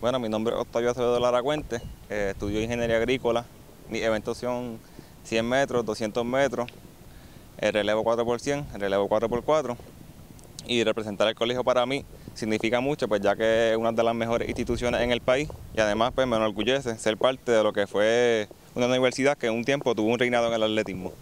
Bueno, mi nombre es Octavio Acevedo Lara Cuente, eh, estudio Ingeniería Agrícola. Mis eventos son 100 metros, 200 metros, el relevo 4x100, el relevo 4x4. Y representar el colegio para mí significa mucho, pues ya que es una de las mejores instituciones en el país y además pues me enorgullece ser parte de lo que fue una universidad que en un tiempo tuvo un reinado en el atletismo.